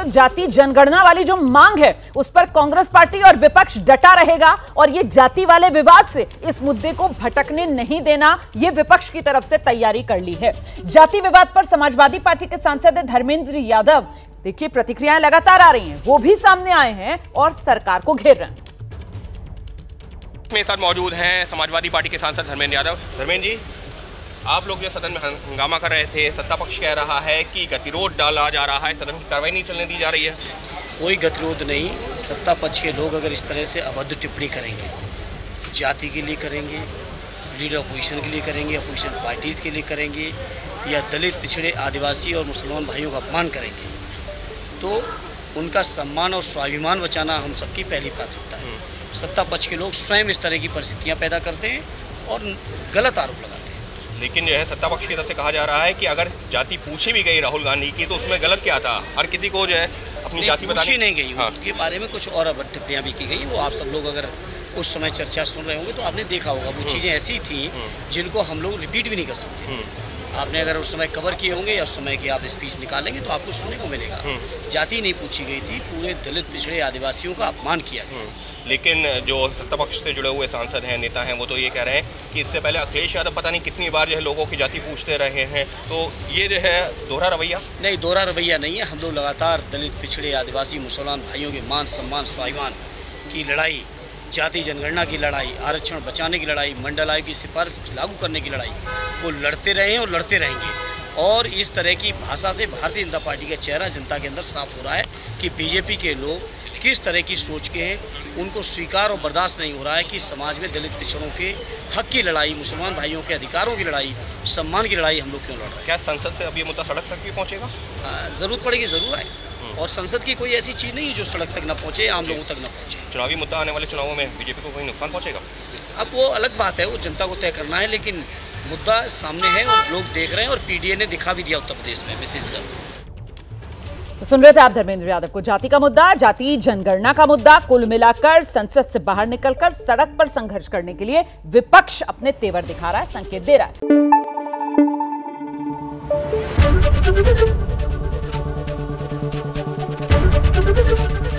तो जाति जनगणना वाली जो मांग है उस पर कांग्रेस पार्टी और विपक्ष डटा रहेगा और ये जाति वाले विवाद से इस मुद्दे को भटकने नहीं देना ये विपक्ष की तरफ़ से तैयारी कर ली है। जाति विवाद पर समाजवादी पार्टी के सांसद धर्मेंद्र यादव देखिए प्रतिक्रियाएँ लगातार आ रही हैं वो भी सामने आए हैं और सरकार को घेर रहे हैं। मेरे साथ मौजूद हैं समाजवादी पार्टी के सांसद धर्मेंद्र यादव। धर्मेंद्र जी आप लोग जो सदन में हंगामा कर रहे थे सत्ता पक्ष कह रहा है कि गतिरोध डाला जा रहा है सदन की कार्रवाई नहीं चलने दी जा रही है। कोई गतिरोध नहीं सत्ता पक्ष के लोग अगर इस तरह से अभद्र टिप्पणी करेंगे जाति के लिए करेंगे लीडर अपोजिशन के लिए करेंगे अपोजिशन पार्टीज़ के लिए करेंगे या दलित पिछड़े आदिवासी और मुसलमान भाइयों का अपमान करेंगे तो उनका सम्मान और स्वाभिमान बचाना हम सबकी पहली प्राथमिकता है। सत्ता पक्ष के लोग स्वयं इस तरह की परिस्थितियाँ पैदा करते हैं और गलत आरोप लगाते हैं। लेकिन जो है सत्ता पक्ष की तरफ़ से कहा जा रहा है कि अगर जाति पूछी भी गई राहुल गांधी की तो उसमें गलत क्या था? हर किसी को जो है अपनी जाति पूछी बतानी नहीं गई। हाँ। उनके बारे में कुछ और टिप्पणियाँ भी की गई। वो आप सब लोग अगर उस समय चर्चा सुन रहे होंगे तो आपने देखा होगा वो चीज़ें ऐसी थी जिनको हम लोग रिपीट भी नहीं कर सकते। हम्म, आपने अगर उस समय कवर किए होंगे या उस समय की आप स्पीच निकालेंगे तो आपको सुनने को मिलेगा। जाति नहीं पूछी गई थी पूरे दलित पिछड़े आदिवासियों का अपमान किया गया। हम्म। लेकिन जो सत्ता पक्ष से जुड़े हुए सांसद हैं नेता हैं वो तो ये कह रहे हैं कि इससे पहले अखिलेश यादव पता नहीं कितनी बार जो है लोगों की जाति पूछते रहे हैं। तो ये जो है दोहरा रवैया? नहीं दोहरा रवैया नहीं है। हम लोग लगातार दलित पिछड़े आदिवासी मुसलमान भाइयों के मान सम्मान स्वाभिमान की लड़ाई जाति जनगणना की लड़ाई आरक्षण बचाने की लड़ाई मंडल आयोग की सिफारिश लागू करने की लड़ाई को लड़ते रहे हैं और लड़ते रहेंगे। और इस तरह की भाषा से भारतीय जनता पार्टी का चेहरा जनता के अंदर साफ़ हो रहा है कि बीजेपी के लोग किस तरह की सोच के हैं उनको स्वीकार और बर्दाश्त नहीं हो रहा है कि समाज में दलित पिछड़ों के हक की लड़ाई मुसलमान भाइयों के अधिकारों की लड़ाई सम्मान की लड़ाई हम लोग क्यों लड़ रहे हैं? क्या संसद से अब ये मुद्दा सड़क तक भी पहुँचेगा? ज़रूरत पड़ेगी ज़रूर आए और संसद की कोई ऐसी चीज़ नहीं है जो सड़क तक न पहुँचे आम लोगों तक न पहुँचे। चुनावी मुद्दा आने वाले चुनावों में बीजेपी को कोई नुकसान पहुंचेगा? अब वो अलग बात है वो जनता को तय करना है लेकिन मुद्दा सामने है और लोग देख रहे हैं और पीडीए ने दिखा भी दिया उत्तर प्रदेश में विशेष कर। तो सुन रहे थे आप धर्मेंद्र यादव को जाति का मुद्दा जाति जनगणना का मुद्दा कुल मिलाकर संसद से बाहर निकलकर सड़क पर संघर्ष करने के लिए विपक्ष अपने तेवर दिखा रहा है संकेत दे रहा है।